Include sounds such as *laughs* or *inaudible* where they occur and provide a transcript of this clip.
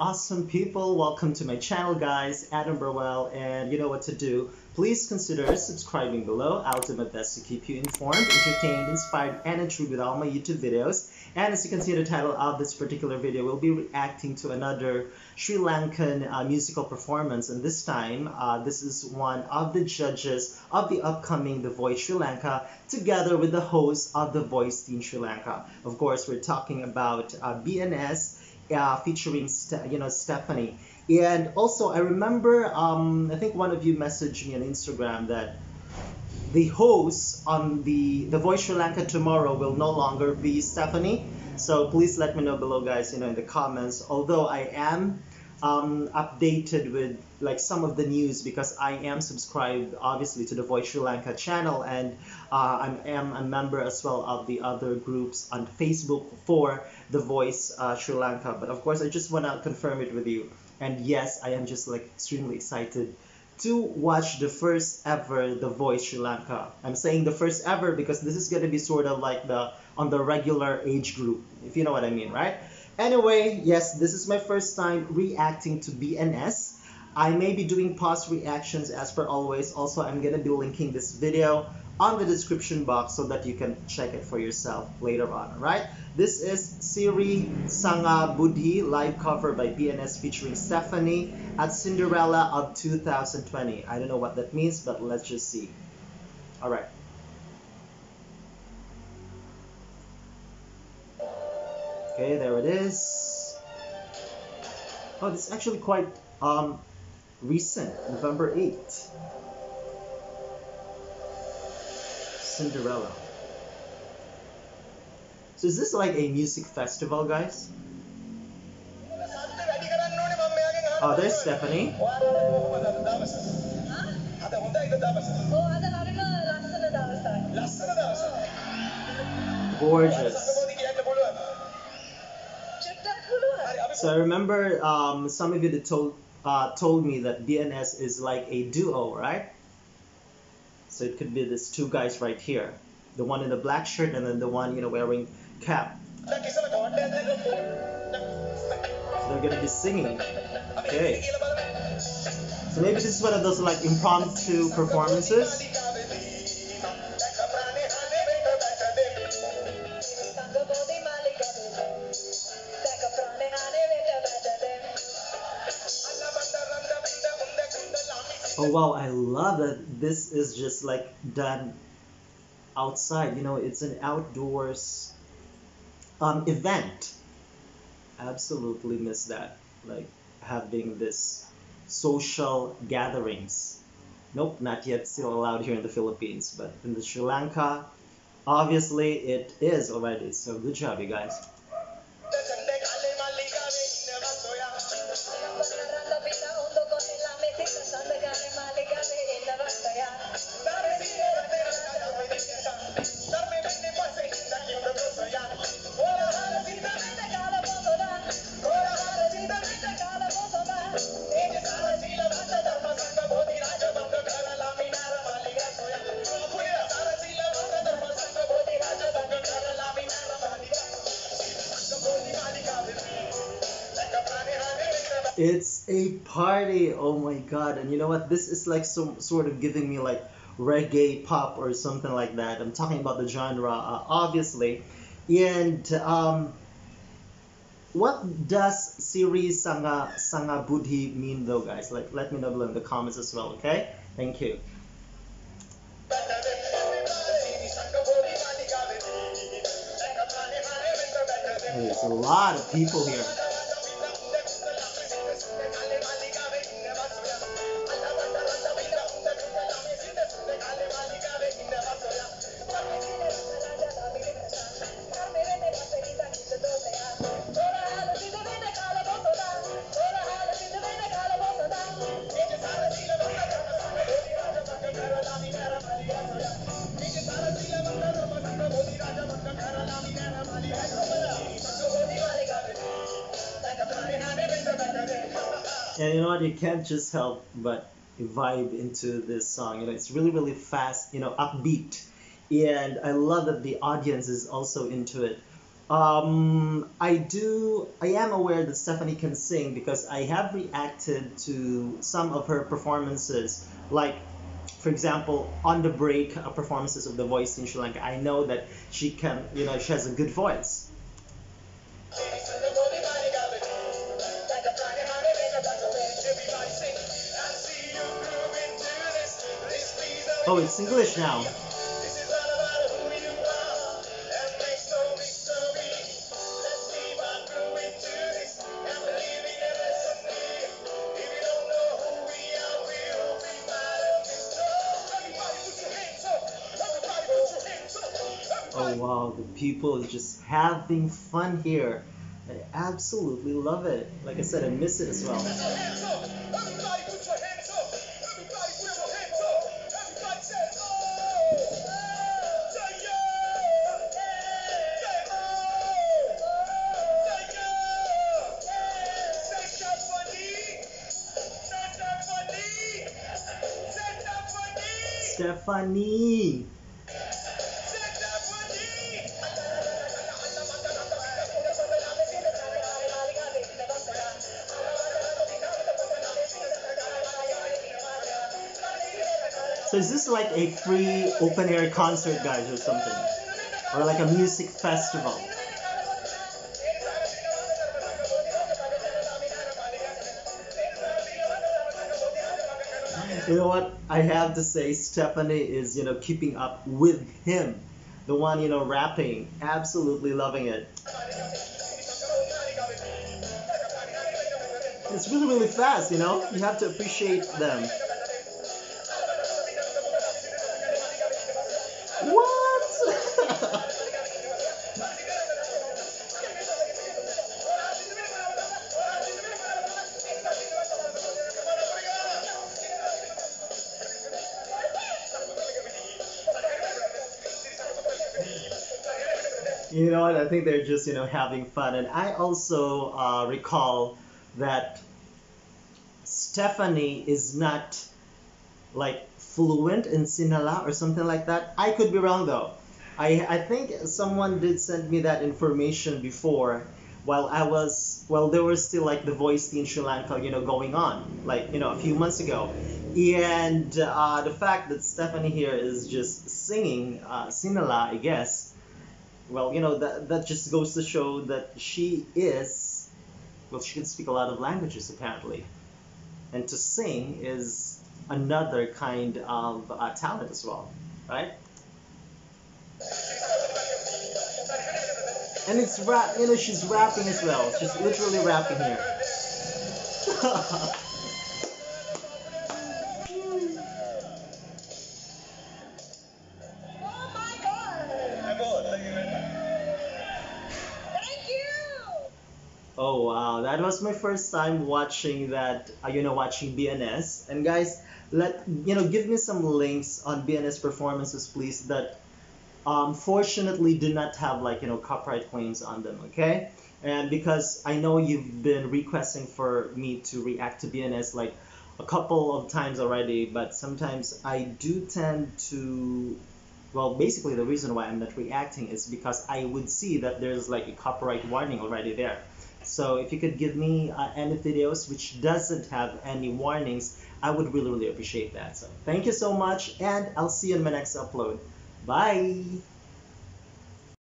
awesome people. Welcome to my channel, guys. Adam Baruell, and you know what to do. Please consider subscribing below. I'll do my best to keep you informed, entertained, inspired, and intrigued with all my YouTube videos. And as you can see the title of this particular video, we'll be reacting to another Sri Lankan uh, musical performance. And this time, uh, this is one of the judges of the upcoming The Voice Sri Lanka, together with the host of The Voice Team Sri Lanka. Of course, we're talking about uh, BNS uh, featuring you know Stephanie. And also, I remember um, I think one of you messaged me on Instagram that the host on the The Voice Sri Lanka tomorrow will no longer be Stephanie. So please let me know below, guys. You know in the comments. Although I am um, updated with like some of the news because I am subscribed obviously to the Voice Sri Lanka channel and uh, I am a member as well of the other groups on Facebook for the Voice uh, Sri Lanka. But of course, I just want to confirm it with you. And yes, I am just like extremely excited to watch the first ever The Voice Sri Lanka. I'm saying the first ever because this is going to be sort of like the on the regular age group, if you know what I mean, right? Anyway, yes, this is my first time reacting to BNS. I may be doing past reactions as per always. Also, I'm going to be linking this video on the description box so that you can check it for yourself later on, right? This is Siri Sangabodhi live cover by BNS featuring Stephanie at Cinderella of 2020. I don't know what that means, but let's just see. All right. Okay, there it is. Oh, this is actually quite um, recent, November 8th. Cinderella. So is this like a music festival, guys? Oh, there's Stephanie. Gorgeous. So I remember um, some of you that told uh, told me that BNS is like a duo, right? So it could be these two guys right here, the one in the black shirt and then the one you know wearing cap. So they're gonna be singing. Okay. So maybe this is one of those like impromptu performances. Oh wow, I love that this is just like done outside. You know, it's an outdoors um, event. Absolutely miss that. Like having this social gatherings. Nope, not yet still allowed here in the Philippines, but in the Sri Lanka, obviously it is already. So good job, you guys. It's a party. Oh my god. And you know what? This is like some sort of giving me like reggae pop or something like that. I'm talking about the genre, uh, obviously. And um, what does Siri Sanga Sangabodhi mean though, guys? Like, let me know below in the comments as well. Okay? Thank you. There's a lot of people here. And you know what you can't just help but vibe into this song you know it's really really fast you know upbeat and i love that the audience is also into it Um, I do. I am aware that Stephanie can sing because I have reacted to some of her performances, like, for example, on the break uh, performances of The Voice in Sri Lanka. I know that she can. You know, she has a good voice. Oh, it's English now. Oh wow, the people is just having fun here. I absolutely love it. Like I said, I miss it as well. Stephanie! So is this like a free open air concert, guys, or something? Or like a music festival? You know what? I have to say, Stephanie is, you know, keeping up with him. The one, you know, rapping. Absolutely loving it. It's really, really fast, you know? You have to appreciate them. You know what? I think they're just, you know, having fun. And I also uh, recall that Stephanie is not like fluent in Sinhala or something like that. I could be wrong though. I, I think someone did send me that information before while I was well there was still like the voice in Sri Lanka you know going on like you know a few months ago and uh, the fact that Stephanie here is just singing uh, Sinhala I guess well you know that that just goes to show that she is well she can speak a lot of languages apparently. And to sing is another kind of uh, talent as well right? And it's rap you know she's rapping as well. She's literally rapping here *laughs* wow, that was my first time watching that. Uh, you know, watching BNS. And guys, let you know, give me some links on BNS performances, please. That um, fortunately do not have like you know copyright claims on them. Okay, and because I know you've been requesting for me to react to BNS like a couple of times already, but sometimes I do tend to well, basically the reason why I'm not reacting is because I would see that there's like a copyright warning already there. So if you could give me uh, any videos which doesn't have any warnings, I would really really appreciate that. So thank you so much and I'll see you in my next upload. Bye!